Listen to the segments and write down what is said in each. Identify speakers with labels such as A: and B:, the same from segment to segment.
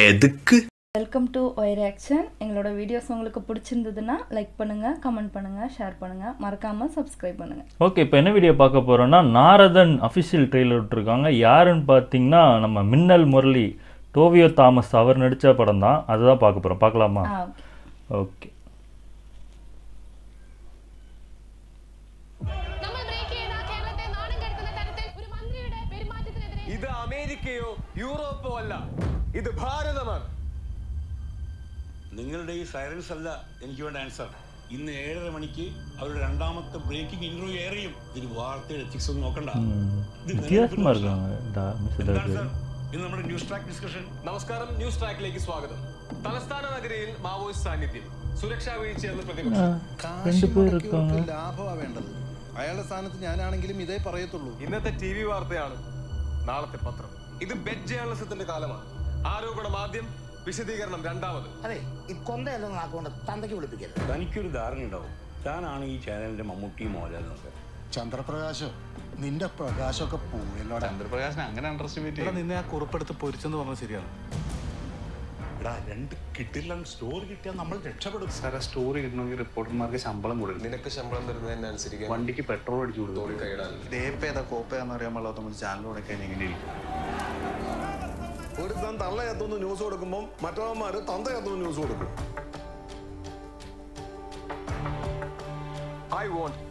A: எதுக்கு
B: welcome to wire action எங்களோட videos உங்களுக்கு பிடிச்சிருந்ததுன்னா லைக் பண்ணுங்க கமெண்ட் பண்ணுங்க ஷேர் பண்ணுங்க மறக்காம சப்ஸ்கிரைப் பண்ணுங்க
C: ஓகே இப்போ என்ன வீடியோ பார்க்க போகிறோன்னா நாரதன் அஃபிஷியல் ட்ரெய்லர் விட்டுருக்காங்க யாருன்னு பார்த்தீங்கன்னா நம்ம மின்னல் முரளி டோவியோ தாமஸ் அவர் நடித்த படம் தான் அதுதான் பார்க்க போகிறோம் பார்க்கலாமா
B: ஆ ஓகே
C: ஓகே
D: നമ്മൾ ബ്രേക്ക് ചെയ്ത കേരളത്തെ നാണം കെടുത്തുന്ന തരത്തിൽ ഒരു മന്ത്രിയുടെ പെരുമാറ്റത്തിനെതിരെ
E: ഇത് അമേരിക്കയോ യൂറോപ്പോ അല്ല ഇത് ഭാരതമാണ്.
F: നിങ്ങളുടെ ഈ സൈലൻസ് അല്ല എനിക്ക് വേണ്ട ആൻസർ ഇന്ന് ഏഴര മണിക്ക് അവരുടെ രണ്ടാമത്തെ ബ്രേക്കിംഗ് ഇന്റർവ്യൂ എയർ ചെയ്യും ഇതിന് വാർത്തയുടെ എത്തിക്സ് ഒന്ന് നോക്കണ്ട. ഇന്ന് നമ്മുടെ ന്യൂസ് ട്രാക്ക് ഡിസ്കഷൻ
E: നമസ്കാരം. ന്യൂസ് ട്രാക്കിലേക്ക് സ്വാഗതം. തലസ്ഥാന നഗരയിൽ മാവോയിസ്റ്റ് സാന്നിധ്യം. സുരക്ഷാ വീഴ്ചയെന്ന് പ്രതിപക്ഷം.
G: ലാഭമാ വേണ്ടത്. അയാളുടെ സ്ഥാനത്ത് ഞാനാണെങ്കിലും ഇതേ പറയത്തുള്ളൂ.
E: ഇന്നത്തെ ടി വി വാർത്തയാണ് നാളത്തെ പത്രം. ഇത് ബെഡ് ജേർണലിസത്തിന്റെ കാലമാണ്. ആരോപണം ആദ്യം വിശദീകരണം രണ്ടാമത്.
H: അതെ ഈ കൊന്തയെല്ലാം നാക്കൊണ്ട് തന്തയ്ക്ക് വിളിപ്പിക്കരുത്.
F: തനിക്കൊരു ധാരണ ഉണ്ടാവും. താനാണ് ഈ ചാനലിന്റെ മമ്മൂട്ടി മോഹൻലാൽ എന്നൊക്കെ
G: ചന്ദ്രപ്രകാശോ നിന്റെ പ്രകാശമൊക്കെ പോയല്ലോടാ
I: ചന്ദ്രപ്രകാശിനെ അങ്ങനെ അണ്ടർസ്റ്റിമേറ്റ്
G: നിന്നെ ആ കുറിപ്പെടുത്ത് പൊരിച്ചെന്ന് പറഞ്ഞത് ശരിയാണ്.
F: എടാ രണ്ട് കിട്ടില്ല സ്റ്റോറി കിട്ടിയാൽ നമ്മൾ രക്ഷപ്പെടും.
I: സാറെ സ്റ്റോറി കിട്ടണമെങ്കിൽ റിപ്പോർട്ടർമാർക്ക് ശമ്പളം കൊടുക്കും
E: നിനക്ക് ശമ്പളം തരുന്നതിനനുസരിച്ച്
I: വണ്ടിക്ക് പെട്രോൾ അടിച്ചു കൊടുക്കും.
E: കൈടാൻ
I: ഡേപ്പ് ഏതാ കോപ്പ ഏതാണെന്ന് അറിയാൻ പാടില്ലാത്ത ചാനൽ തുടക്കാൻ എങ്ങനെ ഇരിക്കും.
J: ഒരു താൻ തള്ളയത്തുനിന്ന് ന്യൂസ് കൊടുക്കുമ്പോൾ മറ്റവന്മാര് തന്തയത്തുനിന്ന് ന്യൂസ് കൊടുക്കും.
E: ഐ വോണ്ട്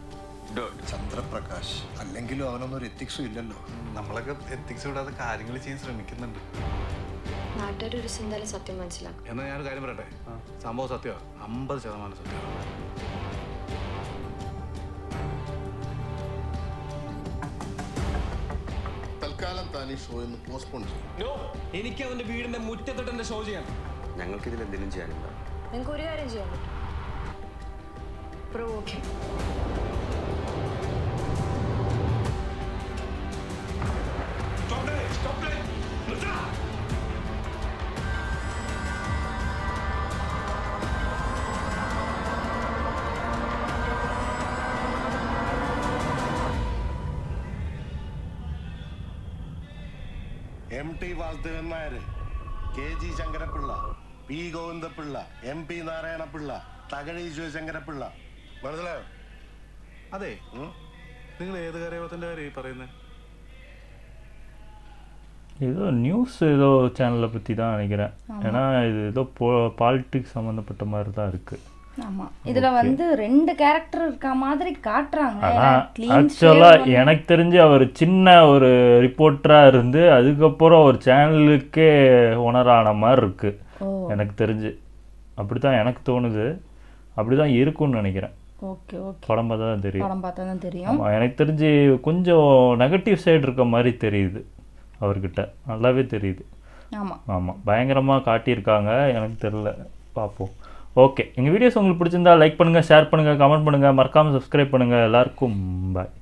G: ചന്ദ്രപ്രകാശ് അല്ലെങ്കിലും അവനൊന്നും ഒരു എത്തിക്സും ഇല്ലല്ലോ.
I: നമ്മളൊക്കെ എത്തിക്സ് വിടാതെ കാര്യങ്ങൾ ചെയ്യാൻ ശ്രമിക്കുന്നുണ്ട്.
D: നാട്ടുകാരൊരു സത്യം മനസ്സിലാക്കും.
G: എന്നാ ഞാനൊരു കാര്യം പറയട്ടെ? സംഭവം സത്യമാണ് അമ്പത് ശതമാനം സത്യമാണ്
J: താൻ ഈ ഷോ ഒന്ന് പോസ്റ്റ്പോൺ ചെയ്യും.
E: നോ എനിക്ക് അവന്റെ വീടിന്റെ മുറ്റത്തിട്ട് എന്റെ ഷോ ചെയ്യണം
F: ഞങ്ങൾക്ക് ഇതിൽ എന്തെങ്കിലും ചെയ്യാനുണ്ടോ?
D: നിങ്ങൾക്ക് ഒരു കാര്യം ചെയ്യാൻ പറ്റും. Provoking
J: M T Vasudevan Nair K G Sankarapillai P Govindapillai M P Narayanapillai Thakazhi Sivasankarapillai മനസ്സിലായോ
G: അതെ നിങ്ങൾ ഏത് കാര്യത്തിന്റെ കാര്യം പറയുന്നത്
C: ஏதோ நியூஸ் ஏதோ சேனலை பற்றி தான் நினைக்கிறேன் ஏன்னா இது ஏதோ போ பாலிட்டிக்ஸ் சம்மந்தப்பட்ட மாதிரி தான் இருக்குது
B: ஆமா. இதுல வந்து ரெண்டு கேரக்டர் இருக்க மாதிரி காட்டுறாங்க.
C: ஆக்சுவலாக எனக்கு தெரிஞ்சு அவர் சின்ன ஒரு ரிப்போர்ட்டராக இருந்து அதுக்கப்புறம் ஒரு சேனலுக்கே உணரான மாதிரி இருக்கு. எனக்கு தெரிஞ்சு. அப்படி தான் எனக்கு தோணுது. அப்படி தான் இருக்கும்னு நினைக்கிறேன்.
B: ஓகே ஓகே
C: படம் பார்த்தா தான் தெரியும்.
B: படம் பார்த்தா தான் தெரியும்.
C: ஆமாம் எனக்கு தெரிஞ்சு கொஞ்சம் நெகட்டிவ் சைடு இருக்க மாதிரி தெரியுது அவர்கிட்ட. நல்லாவே தெரியுது.
B: ஆமா.
C: ஆமாம் பயங்கரமாக காட்டியிருக்காங்க. எனக்கு தெரில பார்ப்போம். ஓகே எங்கள் வீடியோஸ் உங்களுக்கு பிடிச்சிருந்தா லைக் பண்ணுங்கள் ஷேர் பண்ணுங்கள் கமெண்ட் பண்ணுங்கள் மறக்காமல் சப்ஸ்கிரைப் பண்ணுங்கள் எல்லாருக்கும் பாய்